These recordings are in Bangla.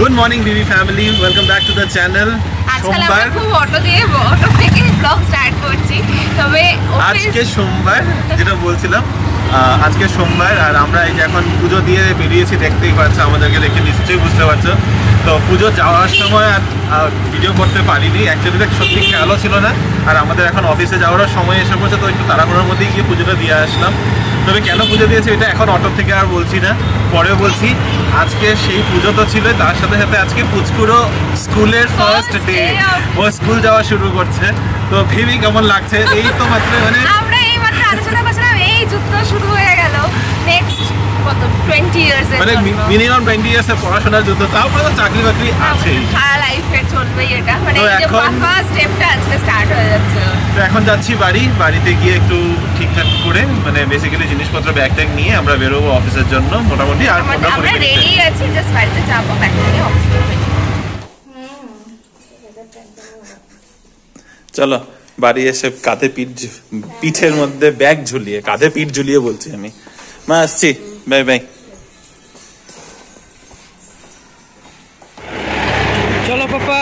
Good morning BB family welcome back to the channel সোমবার। খুব অটো দিয়ে অটো থেকে ব্লগ স্টার্ট করছি। তবে আজকে সোমবার যেটা বলছিলাম আজকে সোমবার আর আমরা এই যে এখন পুজো দিয়ে বেরিয়েছি দেখতেই পাচ্ছ আমাদেরকে দেখে নিশ্চয়ই বুঝতে পারছ। তো পুজো যাওয়ার সময় আর ভিডিও করতে পারিনি। অ্যাকচুয়ালি সত্যি খেয়ালও ছিল না। আর আমাদের এখন অফিসে যাওয়ার সময় এসে পড়ছে তো একটু তাড়াহুড়োর মধ্যেই গিয়ে পুজোটা দিয়ে আসলাম। তবে কেন পুজো দিয়েছি এটা এখন অটো থেকে আর বলছি না। পরে বলছি আজকে সেই পুজো তো ছিল তার সাথে সাথে আজকে পুচকুরও স্কুলের ফার্স্ট ডে ও স্কুল যাওয়া শুরু করছে। তো ভেবেই কেমন লাগছে এই তো মাত্র মানে আমরা এই মাত্র আলোচনা করছিলাম এই যুদ্ধ শুরু হয়ে গেল নেক্সট কত? টোয়েন্টি ইয়ার্স মানে মিনিমাম টোয়েন্টি ইয়ার্স এর পড়াশোনার যুদ্ধ তারপরে তো চাকরি বাকরি আছেই। সারা লাইফে চলবেই এটা। মানে এই যে এখন- ফার্স্ট স্টেপটা আজকে স্টার্ট হয়ে যাচ্ছে। তো এখন যাচ্ছি বাড়ি বাড়িতে গিয়ে একটু ঠিকঠাক করে মানে বেসিক্যালি জিনিসপত্র ব্যাগ ট্যাগ নিয়ে আমরা বেরোবো অফিসের জন্য মোটামুটি আর আমরা আমরা আমরা রেডি আছি জাস্ট বাড়িতে যাব ব্যাক থেকে অফিস চলো বাড়ি এসে কাঁধে পিঠ পিঠের মধ্যে ব্যাগ ঝুলিয়ে কাঁধে পিঠ ঝুলিয়ে বলছি আমি। মা আসছি। বাই বাই চলো পাপা।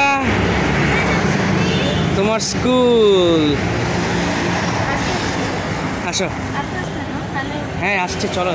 তোমার স্কুল। আসো। হ্যাঁ আসছে চলো।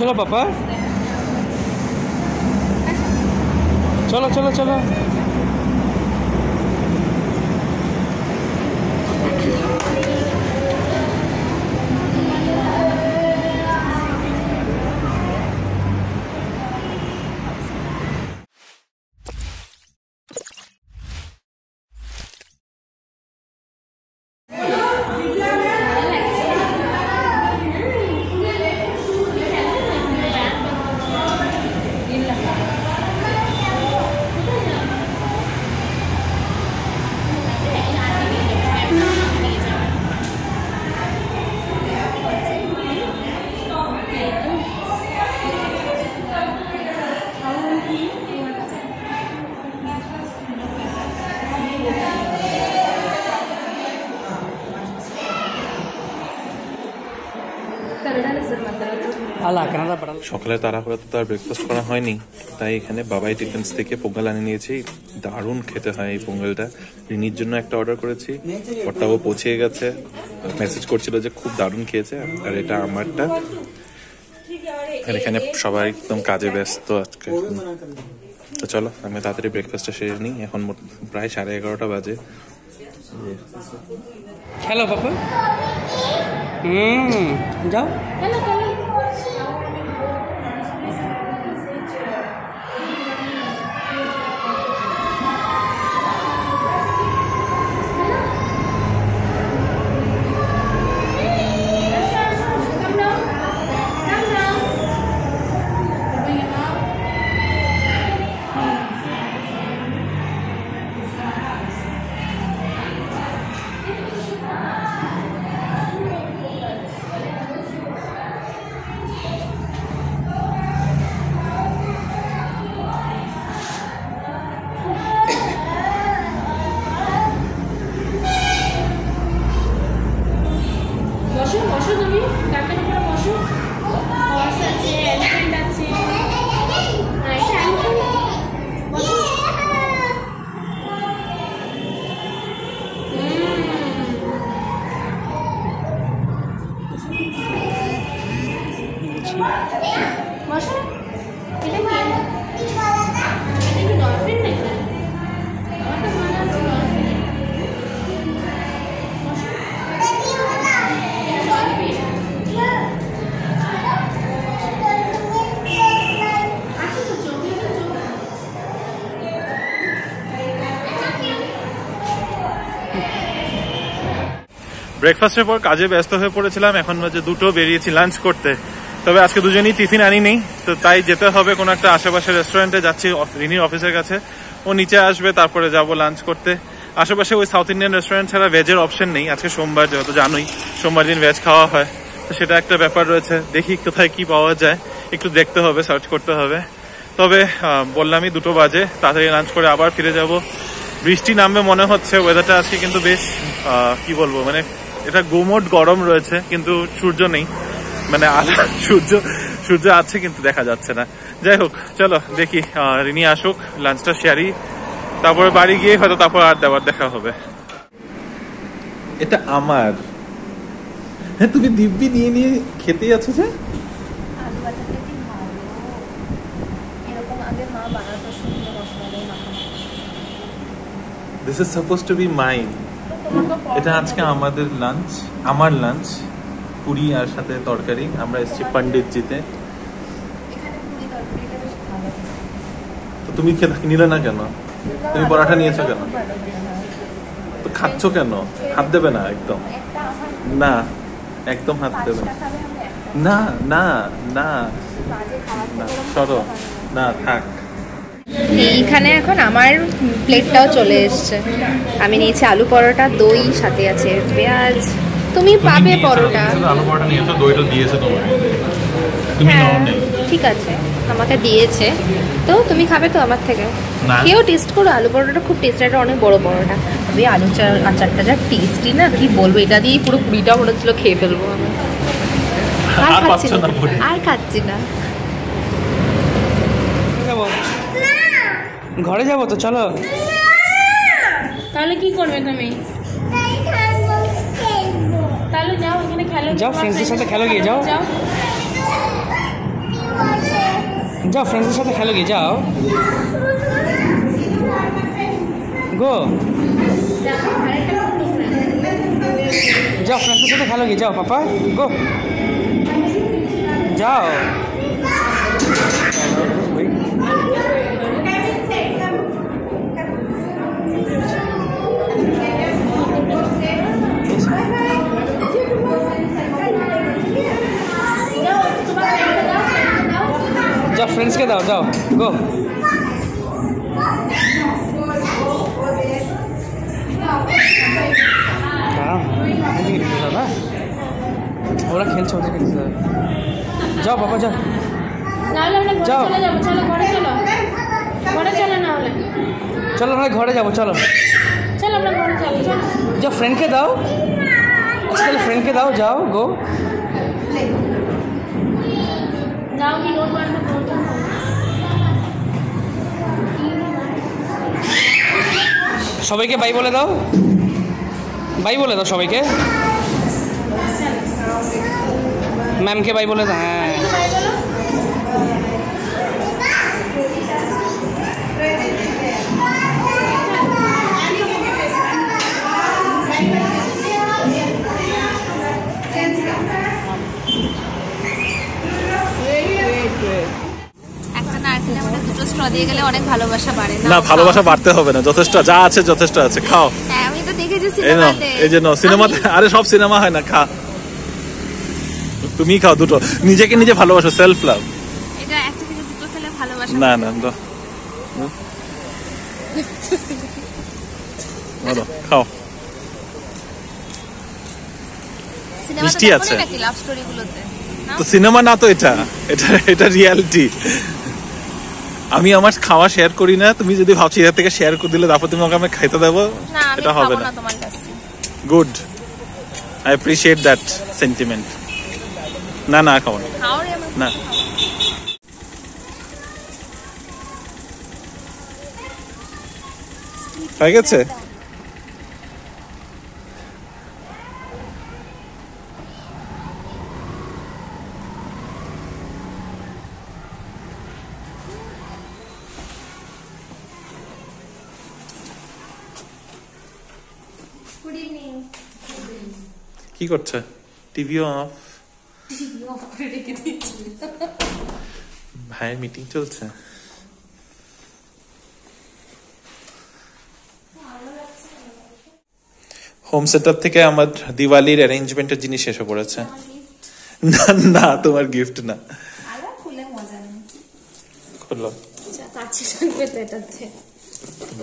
চলো পাপা চলো চলো চলো সকালে তাড়াহুড়ো তো তার ব্রেকফাস্ট করা হয়নি। তাই এখানে বাবাই টিফিনস থেকে পোঙ্গল আনিয়ে নিয়েছি। দারুণ খেতে হয় এই পোঙ্গলটা। রিনির জন্য একটা অর্ডার করেছি। ওটাও পৌঁছে গেছে। মেসেজ করছিল যে খুব দারুণ খেয়েছে আর এটা আমারটা। আর এখানে সবাই একদম কাজে ব্যস্ত আজকে। তো চলো আমি তাড়াতাড়ি ব্রেকফাস্টটা সেরে নিই। এখন মোট- প্রায় সাড়ে এগারোটা বাজে। Hello papa. হুম যাও। Sim. ব্রেকফাস্টের পর কাজে ব্যস্ত হয়ে পড়েছিলাম, এখন বাজে দুটো, বেরিয়েছি লাঞ্চ করতে। তবে আজকে দুজনেই টিফিন আনি নেই তো তাই যেতে হবে কোনো একটা আশেপাশে রেস্টুরেন্টে যাচ্ছি রিনির অফিসের কাছে। ও নিচে আসবে, তারপরে যাব লাঞ্চ করতে। আশেপাশে ওই সাউথ ইন্ডিয়ান রেস্টুরেন্ট ছাড়া ভেজের অপশন নেই, আজকে সোমবার যেহেতু জানোই, সোমবার দিন ভেজ খাওয়া হয়। তো সেটা একটা ব্যাপার রয়েছে, দেখি কোথায় কি পাওয়া যায়, একটু দেখতে হবে সার্চ করতে হবে। তবে বললামই দুটো বাজে, তাড়াতাড়ি লাঞ্চ করে আবার ফিরে যাব। বৃষ্টি নামবে মনে হচ্ছে ওয়েদারটা আজকে কিন্তু বেশ কি বলব মানে এটা গোমট গরম রয়েছে, কিন্তু সূর্য নেই। মানে সূর্য সূর্য আছে, কিন্তু দেখা যাচ্ছে না। যাই হোক, চলো দেখি রিনি আসুক লাঞ্চটা শেয়ারি তারপরে বাড়ি গিয়ে হয়তো তারপর আর দেওয়ার দেখা হবে। এটা আমার। হ্যাঁ তুমি দিব্যি নিয়ে নিয়ে খেতে যাচ্ছ যে? আলু বাটারটা কি ভালো এরকম আগে এটা আজকে আমাদের লাঞ্চ আমার লাঞ্চ পুরি আর সাথে তরকারি। আমরা এসেছি পণ্ডিতজিতে। তো তুমি নিলে না কেন? তুমি পরাঠা নিয়েছো কেন? তো খাচ্ছ কেন? হাত দেবে না একদম। না, একদম হাত দেবে না না না। না, সরো। না, থাক। এইখানে এখন আমার প্লেটটাও চলে এসছে। আমি নিয়েছি আলু পরোটা দই সাথে আছে পেঁয়াজ। তুমি পাবে পরোটা। আলু পরোটা নিয়েছো দইটা দিয়েছে তোমাকে। তুমি হ্যাঁ নাও নেই ঠিক আছে আমাকে দিয়েছে। তো তুমি খাবে তো আমার থেকে? না। কেউ টেস্ট করো আলু পরোটাটা খুব টেস্ট এটা অনেক বড় পরোটা। তবে আলু চার আচারটা যা টেস্টি না কি বলব এটা দিয়েই পুরো কুড়িটা মনে হচ্ছিল খেয়ে ফেলব আমি। আর খাচ্ছি না। আর খাচ্ছি না যাব ঘরে যাব তো চলো। তাহলে কি করবে তুমি? তাহলে যাও এখানে খেলো যাও ফ্রেন্ডসদের সাথে খেলো গিয়ে যাও যাও। যাও ফ্রেন্ডসদের সাথে খেলো গিয়ে যাও। গো। যাও ফ্রেন্ডসদের সাথে খেলো গিয়ে যাও পাপা। গো। যাও। যাও ফ্রেন্ডসকে দাও যাও গো দাঁড়াও, এদিকে দিতে হবে, হ্যাঁ? ওরা খেলছে ওদেরকে দিতে হবে যাও বাবা যাও নাহলে আমরা ঘরে যাও। চলে যাব চলো ঘরে চলো ঘরে চলো না হলে চলো আমরা ঘরে যাব চলো চলো আমরা ঘরে চলো চলো যাও ফ্রেন্ডকে দাও আজকাল ফ্রেন্ডকে দাও যাও গো যাও কি রোড সবাইকে বাই বলে দাও। বাই বলে দাও সবাইকে। ম্যামকে বাই বলে দাও হ্যাঁ একটা নারকেলের মধ্যে দিয়ে গেলে অনেক ভালোবাসা বাড়ে না? ভালোবাসা বাড়তে হবে না যথেষ্ট যা আছে যথেষ্ট আছে খাও। হ্যাঁ আমি তো দেখেছি এই নাও সিনেমাতে এই যে সিনেমাতে আরে সব সিনেমা হয় না খা। তুমি খাও দুটো নিজেকে নিজে ভালোবাসো সেলফ লাভ এটা একটা থেকে দুটো খেলে ভালোবাসা না না খাও। মিষ্টি আছে। তো সিনেমা না তো এটা এটা এটা রিয়ালিটি আমি আমার খাওয়া শেয়ার করি না তুমি যদি ভাবছি এর থেকে শেয়ার করে দিলে তারপর তুমি আমাকে আমি খাইতে দেবো এটা হবে না। Good I appreciate that sentiment না না খাব না। না। হয়ে গেছে? কি করছে? টিভিও অফ ভাইয়ের মিটিং চলছে। হোম সেটআপ থেকে আমার দিওয়ালির অ্যারেঞ্জমেন্টের জিনিস এসে পড়েছে। না না তোমার গিফট না। আলা খুলে মজা নেই খোলো আচ্ছা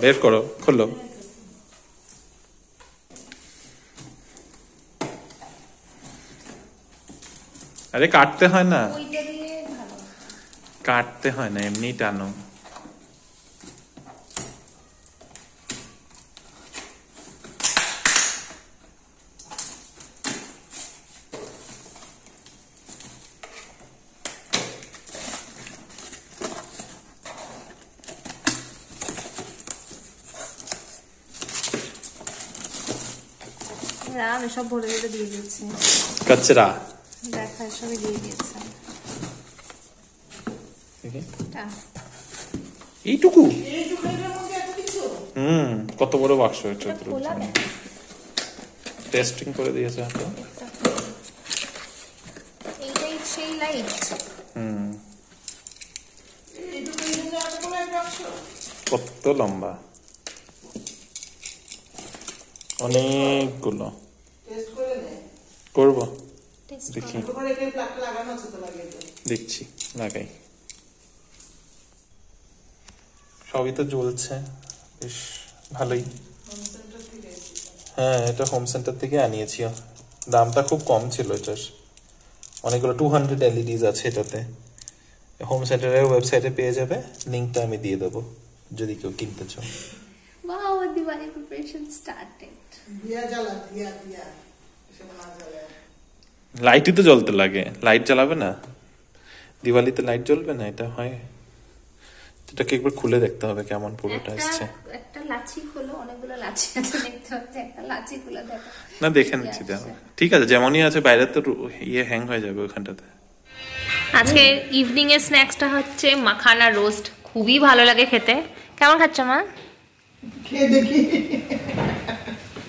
বের করো খোলো আরে কাটতে হয় না। কাটতে হয় না এমনি টানো। রাম এসব ভরে ভরে দিয়ে দিচ্ছে। কচরা দেখা দিয়ে দিয়েছে। এইটুকু? হুম কত বড় বাক্স এটা? টেস্টিং করে দিয়েছে হয়তো এইটাই সেই লাইট হুম। কত লম্বা? অনেকগুলো। করব। দেখি। দেখছি লাগাই। সবই তো জ্বলছে বেশ ভালোই। হ্যাঁ এটা হোম সেন্টার থেকে আনিয়েছি। দামটা খুব কম ছিল এটার। অনেকগুলো টু হান্ড্রেড এলইডিজ আছে এটাতে। হোম সেন্টারের ওয়েবসাইটে পেয়ে যাবে লিঙ্কটা আমি দিয়ে দেবো যদি কেউ কিনতে চাও। Wow diwali preparation started diya jala diya diya লাইটই তো জ্বলতে লাগে। লাইট জ্বালাবে না? দিওয়ালিতে লাইট জ্বলবে না? এটা হয়। এটাকে একবার খুলে দেখতে হবে কেমন পুরোটা আসছে একটা লাচি হলো অনেকগুলো লাচি আছে দেখতে পাচ্ছি একটা লাচি খুলে দেখো। না দেখে নিচ্ছি দেখো। ঠিক আছে যেমনই আছে বাইরে তো রু- ইয়ে হ্যাং হয়ে যাবে ওখানটাতে। আজকে ইভিনিং এর স্ন্যাক্সটা হচ্ছে মাখানা রোস্ট খুবই ভালো লাগে খেতে। কেমন খাচ্ছ মা? খেয়ে দেখি।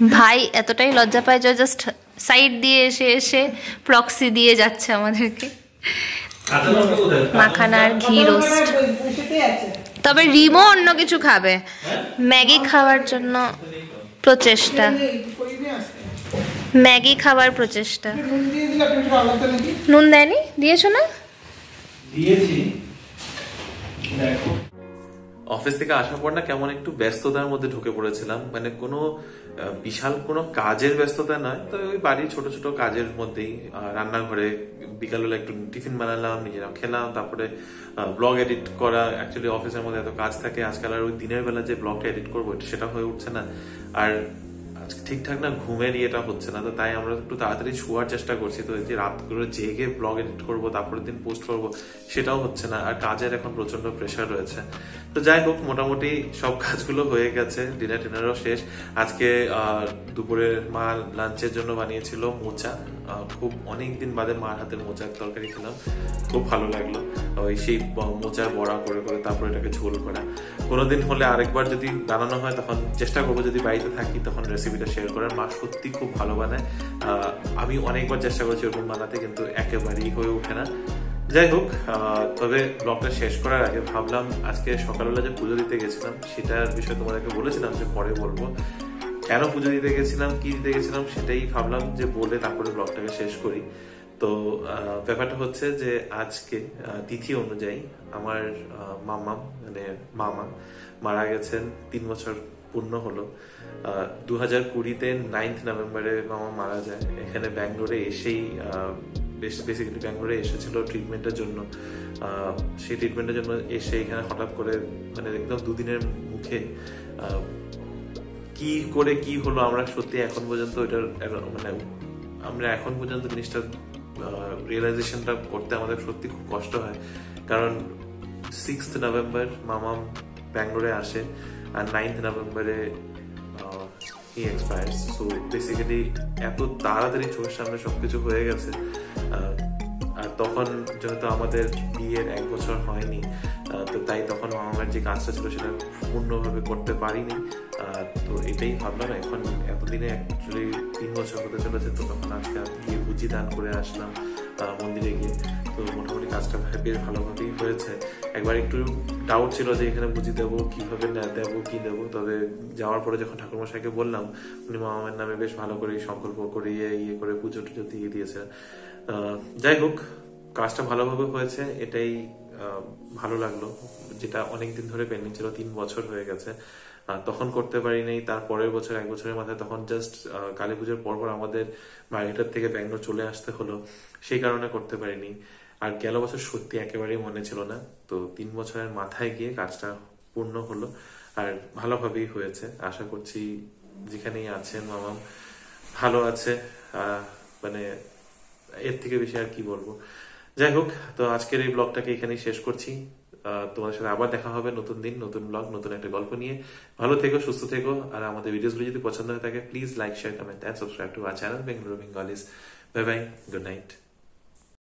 ভাই এতটাই লজ্জা পায় যে জাস্ট সাইড দিয়ে এসে এসে প্রক্সি দিয়ে যাচ্ছে আমাদেরকে। মাখানার ঘি রোস্ট তবে রিমো অন্য কিছু খাবে। ম্যাগি খাওয়ার জন্য প্রচেষ্টা। ম্যাগি খাওয়ার প্রচেষ্টা। নুন দেয়নি? দিয়েছ না? দিয়েছি। অফিস থেকে আসার পর না কেমন একটু ব্যস্ততার মধ্যে ঢুকে পড়েছিলাম। মানে কোনো বিশাল কোনো কাজের ব্যস্ততা নয়। তো ওই বাড়ির ছোট ছোট কাজের মধ্যেই রান্নাঘরে বিকালবেলা একটু টিফিন বানালাম নিজেরা খেলাম, তারপরে ব্লগ এডিট করা। অ্যাকচুয়ালি অফিসের মধ্যে এত কাজ থাকে। আজকাল আর ওই দিনের বেলা যে ব্লগটা এডিট করব, সেটা হয়ে উঠছে না। আর ঠিকঠাক না ঘুমের ইয়েটা হচ্ছে না, তো তাই আমরা একটু তাড়াতাড়ি শোয়ার চেষ্টা করছি। তো যে রাতগুলো জেগে ব্লগ এডিট করব, তারপরের দিন পোস্ট করব, সেটাও হচ্ছে না। আর কাজের এখন প্রচণ্ড প্রেশার রয়েছে। তো যাই হোক, মোটামুটি সব কাজগুলো হয়ে গেছে ডিনার টিনারও শেষ। আজকে দুপুরে মা লাঞ্চের জন্য বানিয়েছিল মোচা। খুব অনেক দিন বাদে মার হাতের মোচার তরকারি খেলাম। খুব ভালো লাগল। ওই সেই মোচার বড়া করে করে তারপর এটাকে ঝোল করা। কোনোদিন হলে আরেকবার যদি বানানো হয়, তখন চেষ্টা করব যদি বাড়িতে থাকি, তখন রেসিপিটা শেয়ার করার। মা সত্যি খুব ভালো বানায়। আমি অনেকবার চেষ্টা করেছি ওরকম বানাতে, কিন্তু একেবারেই হয়ে ওঠে না। যাই হোক তবে ব্লগটা শেষ করার আগে ভাবলাম, আজকে সকালবেলা যে পুজো দিতে গেছিলাম, সেটার বিষয়ে তোমাদেরকে বলেছিলাম যে পরে বলব। কেন পুজো দিতে গেছিলাম, কি দিতে গেছিলাম, সেটাই ভাবলাম যে বলে তারপরে ব্লগটাকে শেষ করি। তো ব্যাপারটা হচ্ছে যে আজকে তিথি অনুযায়ী আমার মামা মানে মামা, মারা গেছেন তিন বছর পূর্ণ হলো। দু হাজার কুড়িতে নাইন্থ নভেম্বরে মামা মারা যায়। এখানে ব্যাঙ্গালোরে এসেই বেশ বেসিক্যালি ব্যাঙ্গালোরে এসেছিল ট্রিটমেন্টের জন্য। সেই ট্রিটমেন্টের জন্য এসে এখানে হঠাৎ করে মানে একদম দুদিনের মুখে কি করে কি হলো আমরা সত্যি এখন পর্যন্ত ওইটার মানে আমরা এখন পর্যন্ত জিনিসটা রিয়েলাইজেশনটা করতে আমাদের সত্যি খুব কষ্ট হয়। কারণ সিক্স নভেম্বর মামা ব্যাঙ্গালোরে আসে। আর নাইন্থ নভেম্বরে হি এক্সপায়ার্স সো বেসিক্যালি এত তাড়াতাড়ি চোখের সামনে সবকিছু হয়ে গেছে আর তখন যেহেতু আমাদের বিয়ের এক বছর হয়নি তো তাই তখন আমার যে কাজটা ছিল সেটা পূর্ণভাবে করতে পারিনি। তো এটাই ভাবলাম, এখন এতদিনে অ্যাকচুয়ালি তিন বছর হতে চলেছে, তো তখন আজকে গিয়ে বুঝি দান করে আসলাম। মন্দিরে গিয়ে তো মোটামুটি কাজটা বেশ ভালোভাবেই হয়েছে। একবার একটু ডাউট ছিল যে এখানে বুঝি দেবো, কীভাবে দেবো, কি দেবো? তবে যাওয়ার পরে যখন ঠাকুরমশাইকে বললাম, উনি মামার নামে বেশ ভালো করে সংকল্প করিয়ে ইয়ে করে পুজো টুজো দিয়ে দিয়েছে। যাই হোক, কাজটা ভালোভাবে হয়েছে, এটাই ভালো লাগল। যেটা অনেকদিন ধরে পেন্ডিং ছিল, তিন বছর হয়ে গেছে। তখন করতে পারিনি তার পরের বছর, এক বছরের মাথায় তখন জাস্ট কালী পুজোর পর পর আমাদের বাড়িটার থেকে ব্যাঙ্গালোর চলে আসতে হলো, সেই কারণে করতে পারিনি। আর গেল বছর সত্যি একেবারেই মনে ছিল না, তো তিন বছরের মাথায় গিয়ে কাজটা পূর্ণ হলো, আর ভালোভাবেই হয়েছে। আশা করছি যেখানেই আছেন মামা ভালো আছে মানে এর থেকে বেশি আর কি বলব। যাই হোক, তো আজকের এই ব্লগটাকে এখানেই শেষ করছি। তোমাদের সাথে আবার দেখা হবে নতুন দিন, নতুন ব্লগ নতুন একটা গল্প নিয়ে। ভালো থেকো, সুস্থ থেকো, আর আমাদের ভিডিওসগুলো যদি পছন্দ হয়ে থাকে please like share comment and subscribe to our channel Bengaluru Bengalis bye bye good night